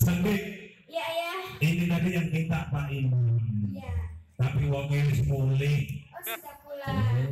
sendik Iya, ya. Ini tadi yang kita Pak Ibu. Iya. Tapi wong wis mulai Oh, sudah pulang.